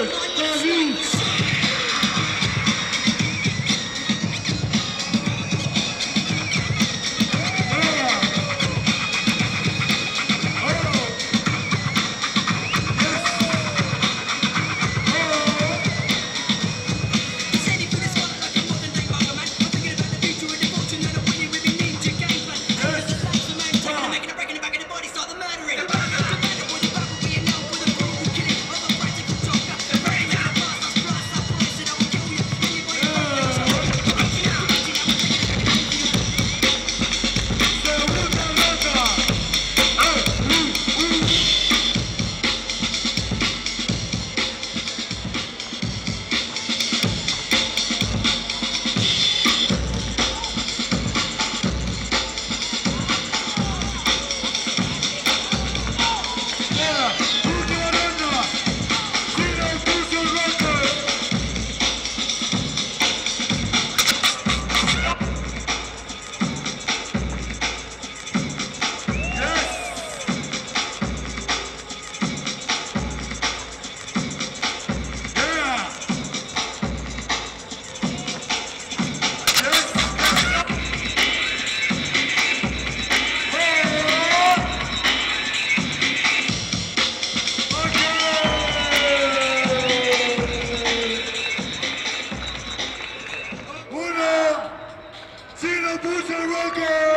Uno, Pucha Rocker!